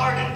hearted.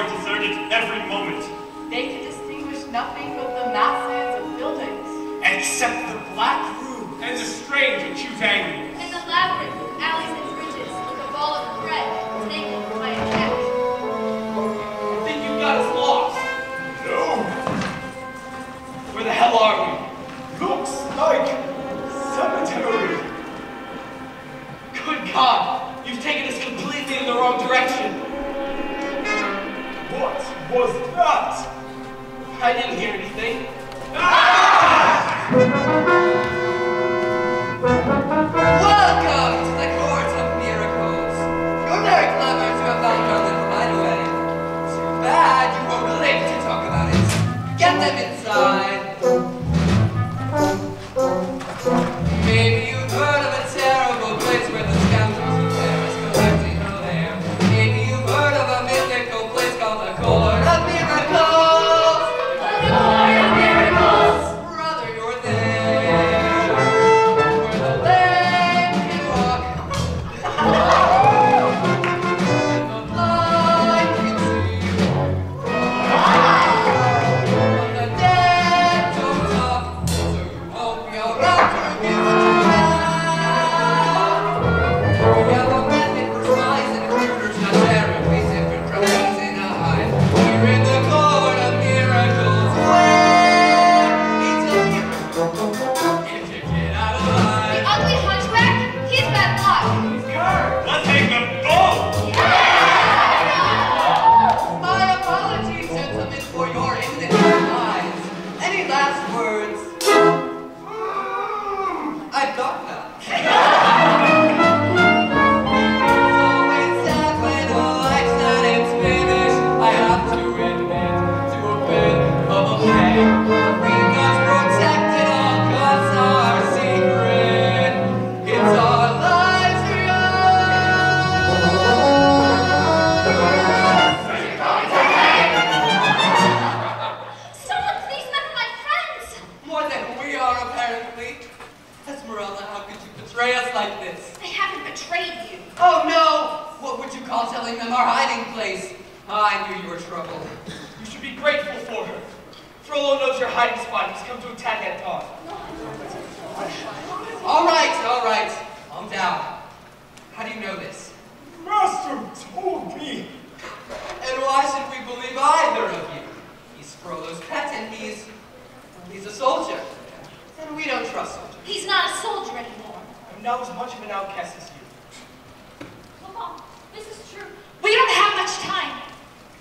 more deserted every moment. They can distinguish nothing but the masses of buildings. Except the black room and the strange acute angles. And the labyrinth of alleys and bridges like a ball of thread tangled by a cat. I think you've got us lost. No. Where the hell are we? Looks like cemetery. Good God, you've taken us completely in the wrong direction was not. I didn't hear anything. Ah! Welcome to the Court of Miracles. You're very clever to have found your little hideaway. Too bad you won't live to talk about it. Get them inside. Anymore. I'm not as much of an outcast as you. Come on, this is true. We don't have much time.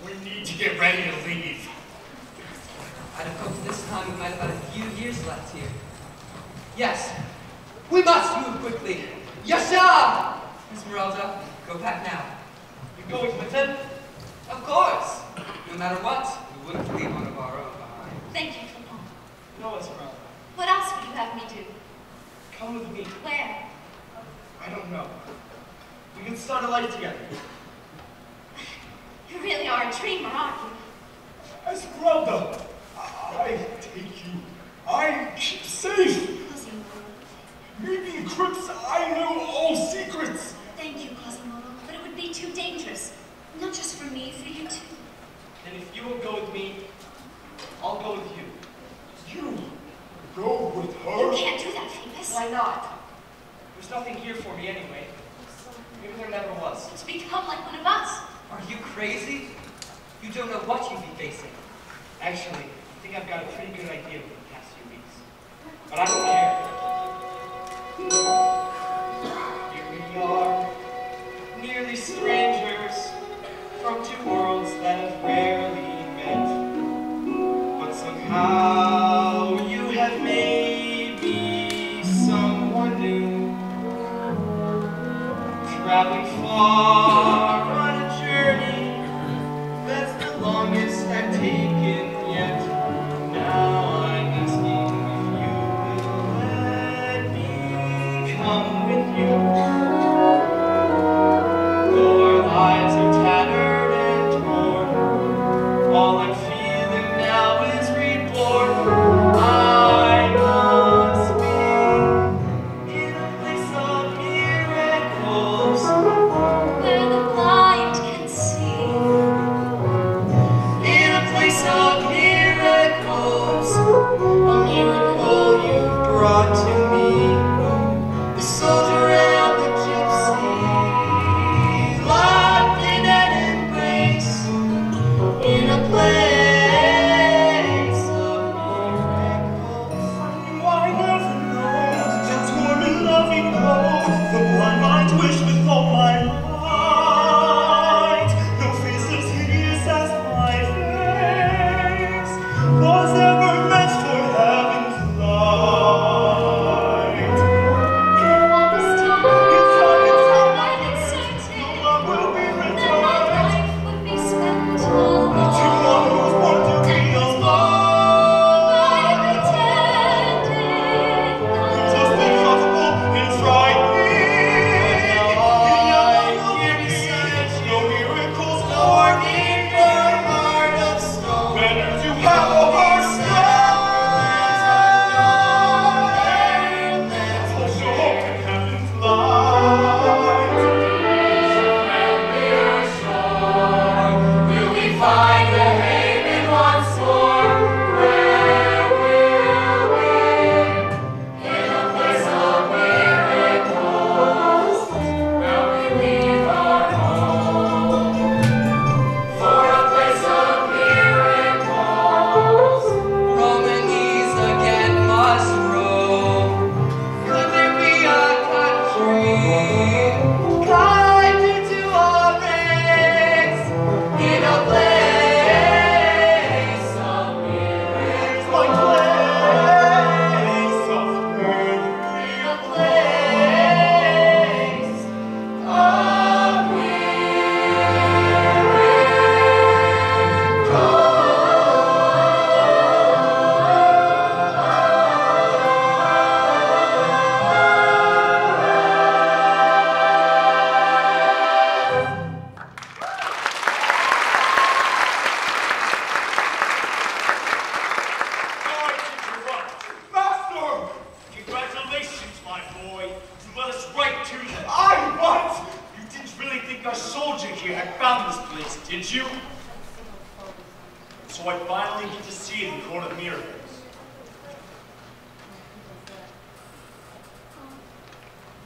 We need to get ready to leave. I'd have hoped this time we might have had a few years left here. Yes, we must move quickly. Yasha! Esmeralda, go back now. You're going with him? Of course. No matter what, we wouldn't leave one of our own behind. Thank you, Tremont. No, Esmeralda. What else would you have me do? Come with me. Where? I don't know. We can start a life together. You really are a dreamer, aren't you? Esmeralda, I take you. I keep safe. Quasimodo. Maybe in crypts I know all secrets. Thank you, Quasimodo, but it would be too dangerous. Not just for me, for you too. And if you will go with me, I'll go with you. You go with her? You can't do that, Phoebus. Why not? There's nothing here for me anyway. Maybe there never was. To become like one of us. Are you crazy? You don't know what you'd be facing. Actually, I think I've got a pretty good idea over the past few weeks. But I don't care. Here we are, nearly strangers from two worlds that have rarely met. But somehow Traveling far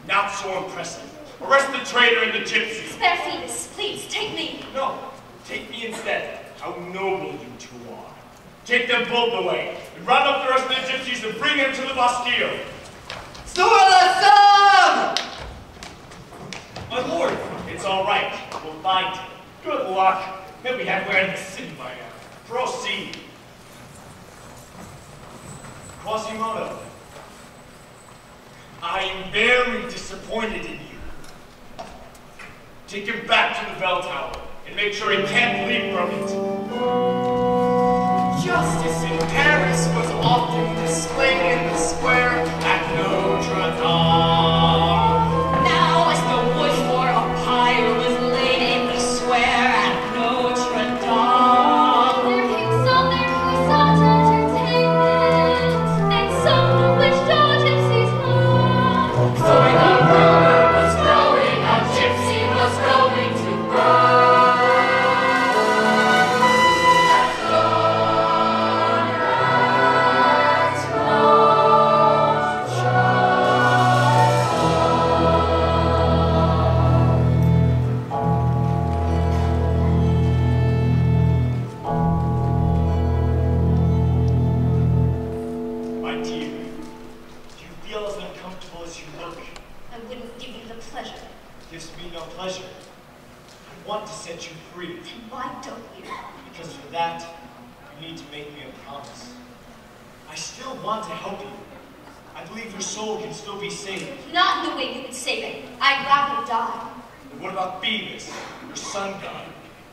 Not so impressive. Arrest the traitor and the gypsy. Spare Phoebus, please, take me. No, take me instead. How noble you two are. Take them both away, and round up the rest of the gypsies and bring them to the Bastille. Sturlason! My lord, it's all right. We'll find him. Good luck. He'll be halfway in the city by now. Proceed. Quasimodo, I am very disappointed in you. Take him back to the bell tower and make sure he can't leave from it. Justice in Paris was often displayed in the square at Notre Dame. Want to set you free, why don't you? because for that, you need to make me a promise. I still want to help you. I believe your soul can still be saved. Not in the way you would save it. I'd rather die. But what about Phoebus, your sun god?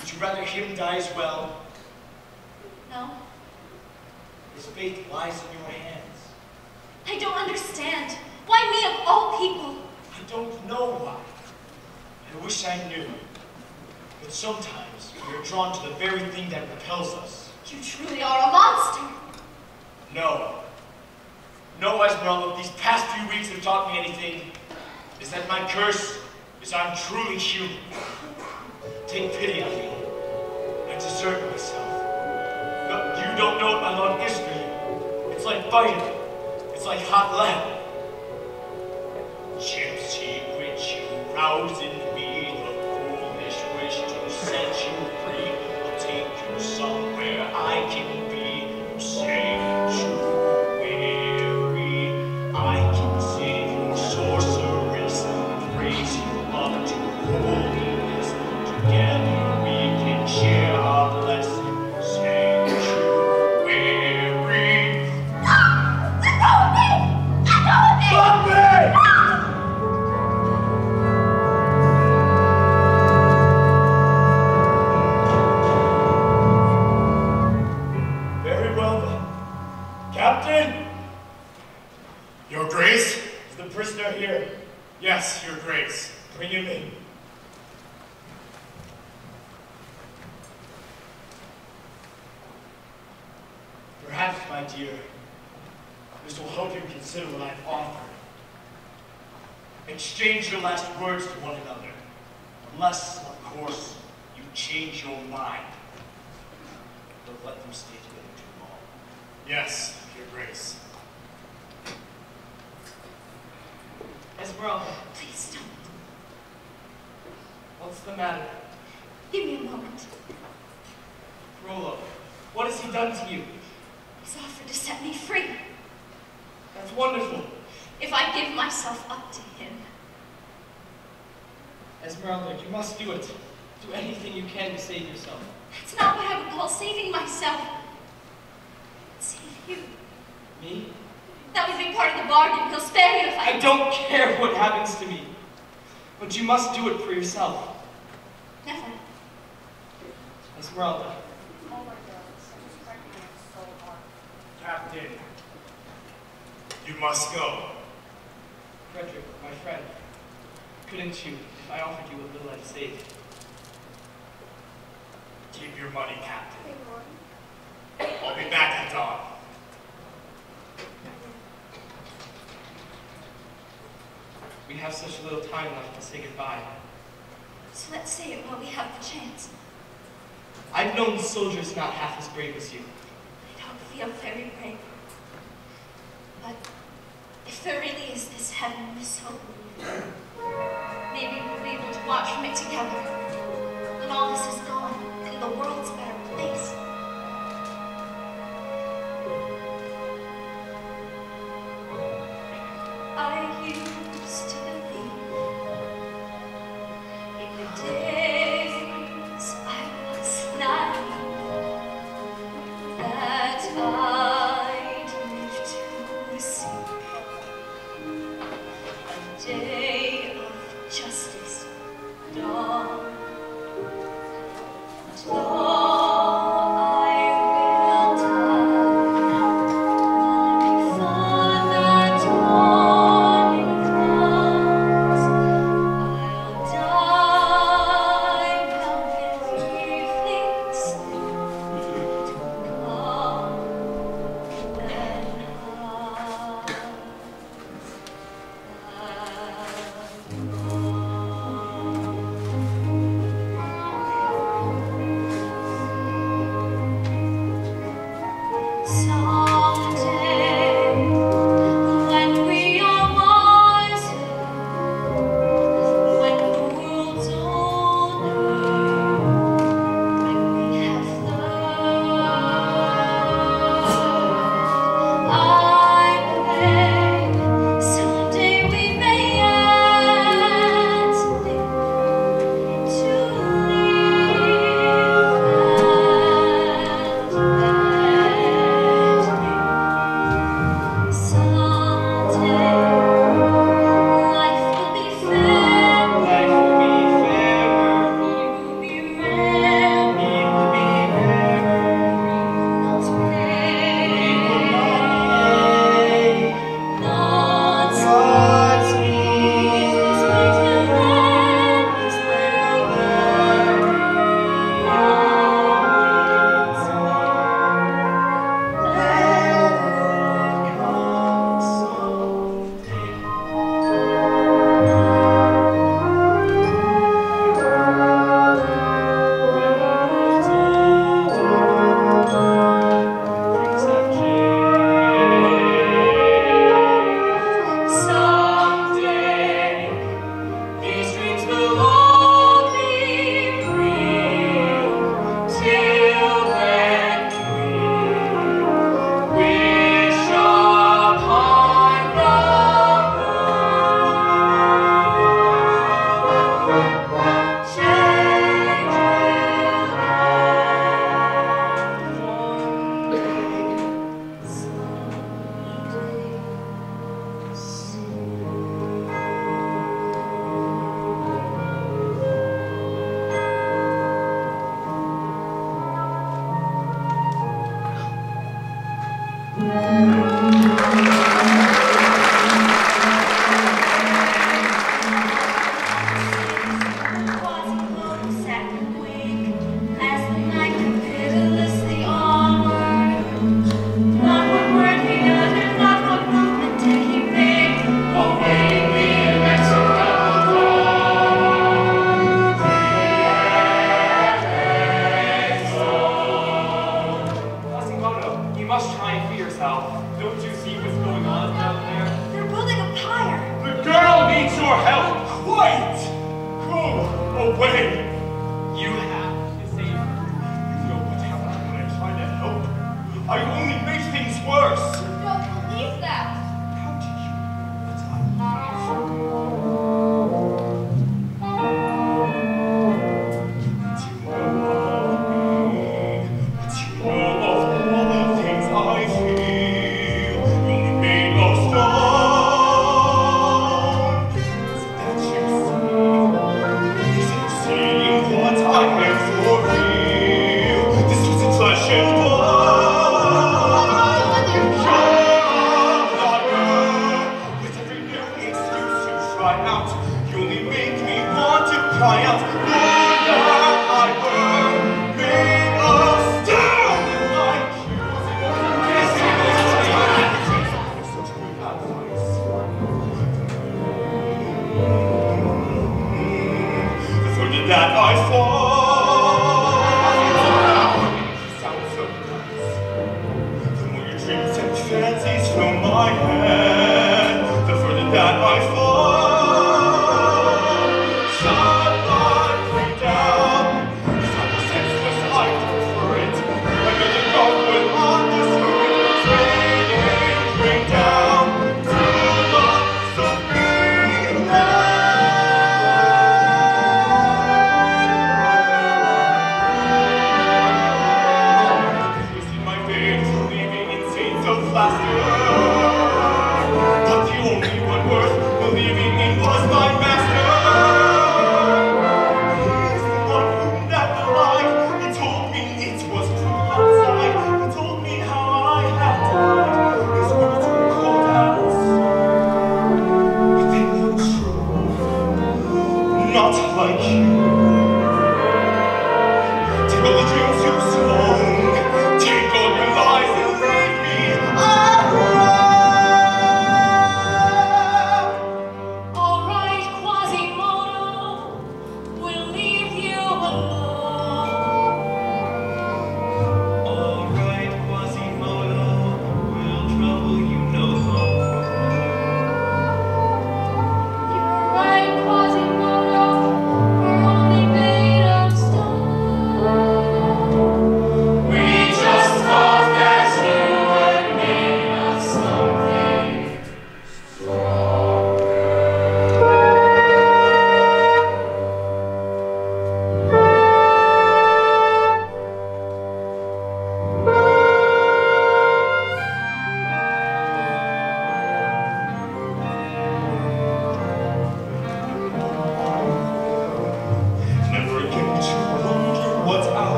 Would you rather him die as well? No, His fate lies in your hands. I don't understand. Why me of all people? I don't know why. I wish I knew. But sometimes we are drawn to the very thing that repels us. You truly are a monster. No. No, Esmeralda, these past few weeks have taught me anything. Is that my curse is I'm truly human. Take pity on me. I desert myself. No, you don't know what my love is for you. It's like vitamin. It's like hot lead. Gypsy, which you rouse in wish to set you free. I'll take you somewhere I can Captain! Your Grace? Is the prisoner here? Yes, Your Grace. Bring him in. Perhaps, my dear, this will help you consider what I've offered. Exchange your last words to one another. Unless, of course, you change your mind. Don't let them stay together too long. Yes, Your Grace. Esmeralda, Please don't. what's the matter? Give me a moment. Rolo, what has he done to you? He's offered to set me free. That's wonderful. If I give myself up to him. Esmeralda, you must do it. Do anything you can to save yourself. That's not what I would call saving myself. Save you. Me? That would be part of the bargain. He'll spare you if I... I don't care what happens to me. But you must do it for yourself. Never. Esmeralda, Captain, you must go. Frederick, my friend, couldn't you, if I offered you a little I'd save? Keep your money, Captain. I'll be back at dawn. We have such little time left to say goodbye. So let's say it while we have the chance. I've known soldiers not half as brave as you. I don't feel very brave. But if there really is this heaven, this hope, maybe we'll be able to watch from it together. When all this is gone and the world's better cry out. You only make me want to cry out. No!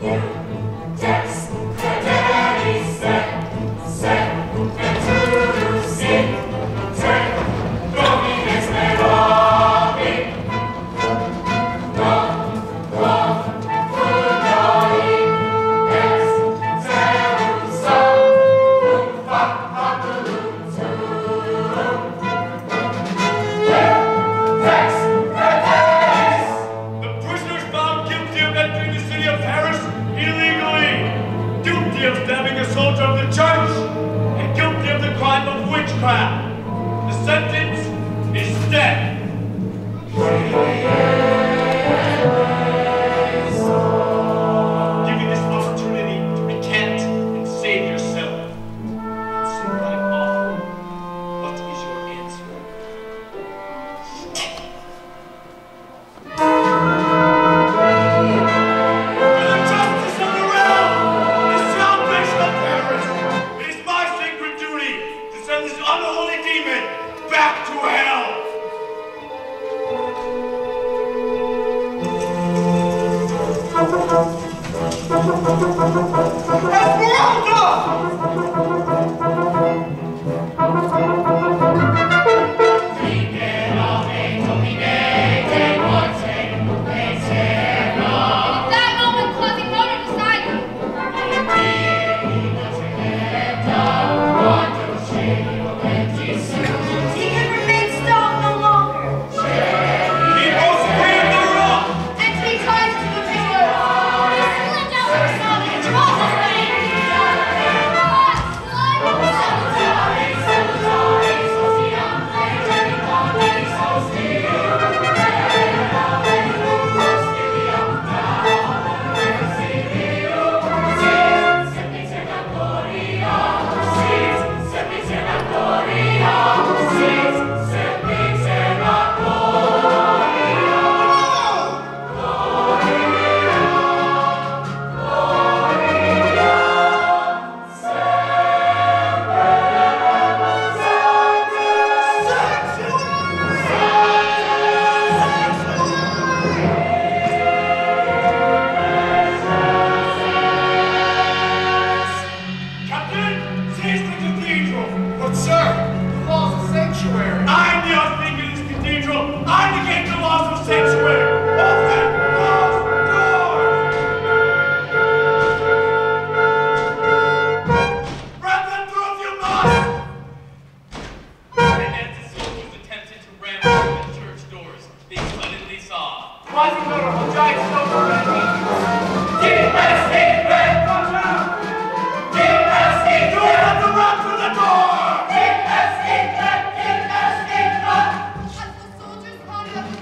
да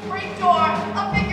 great door,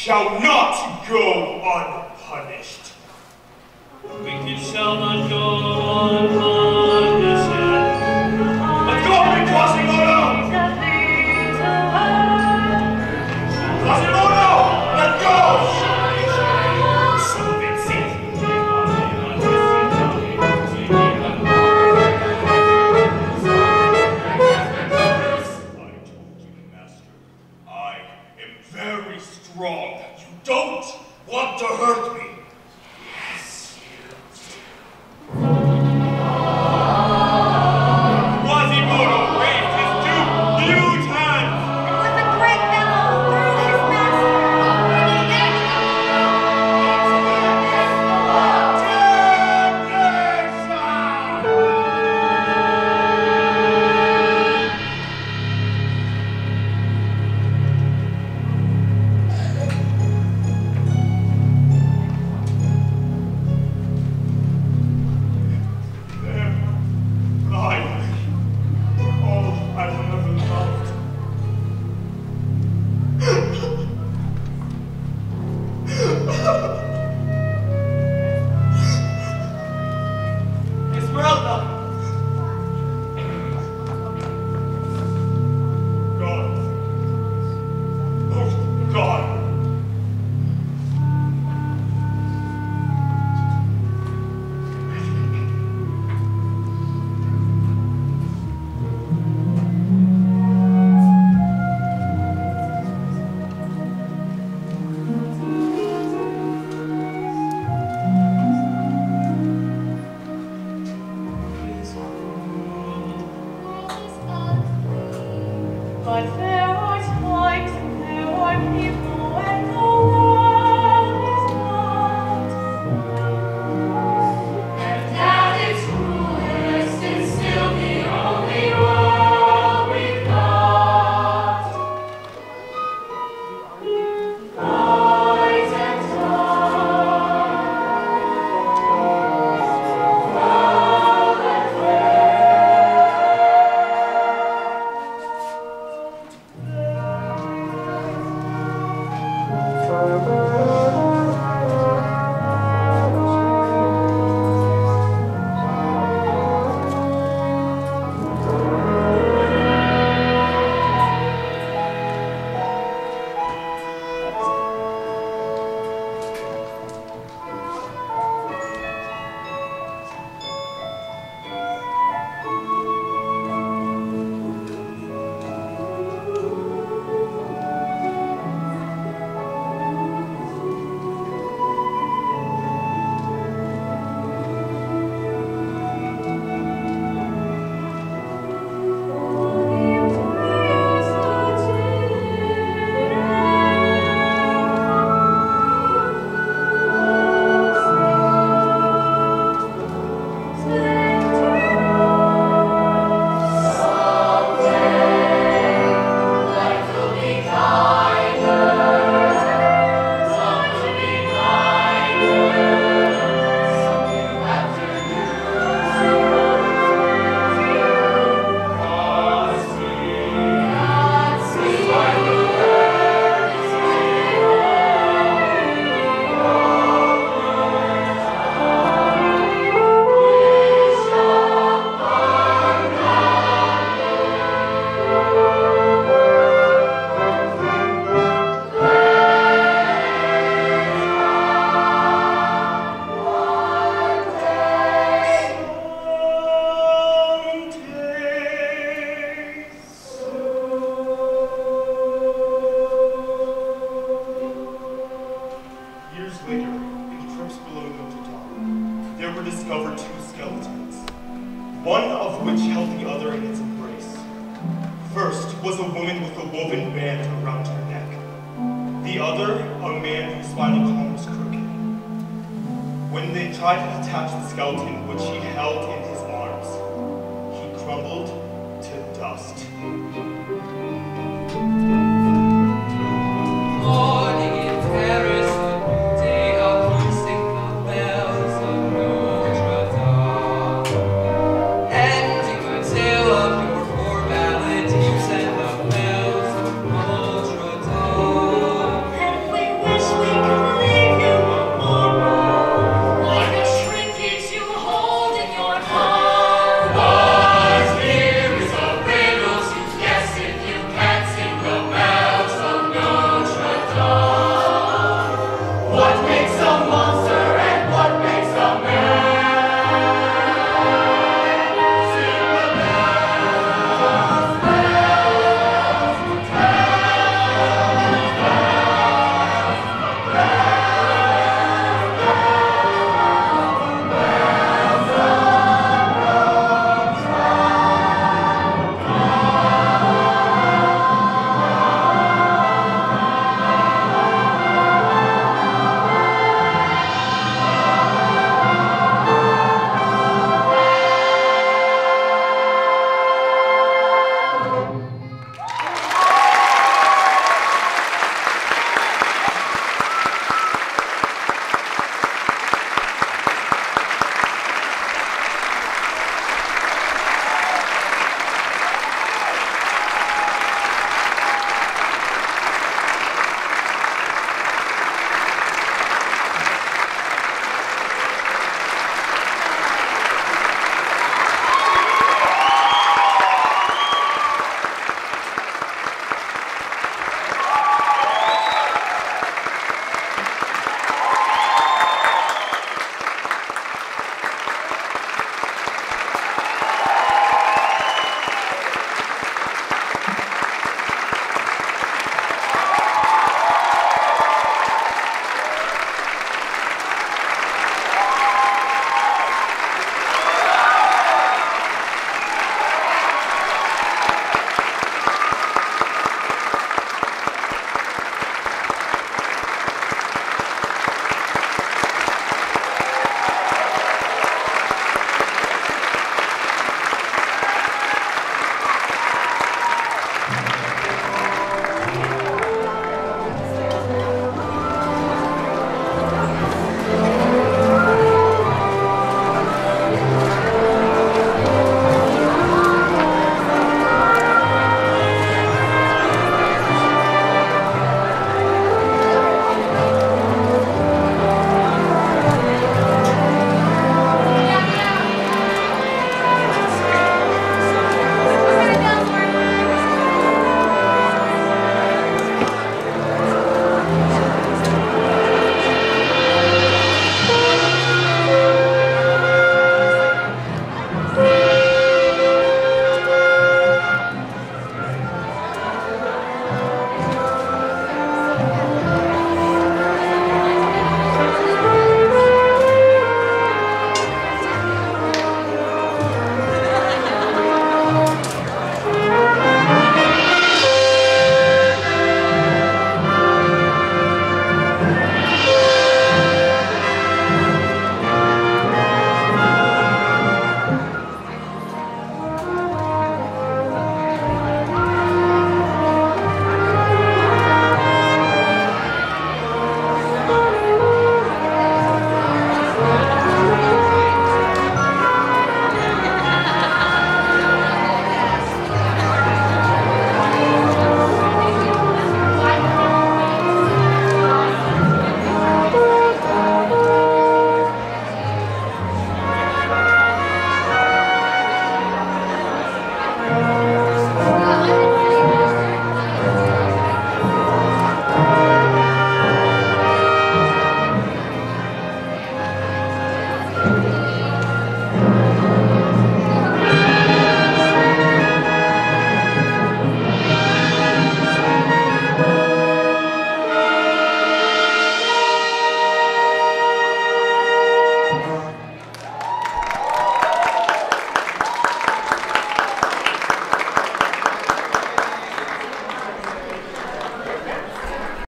shall not go unpunished. Wicked shall not go unpunished.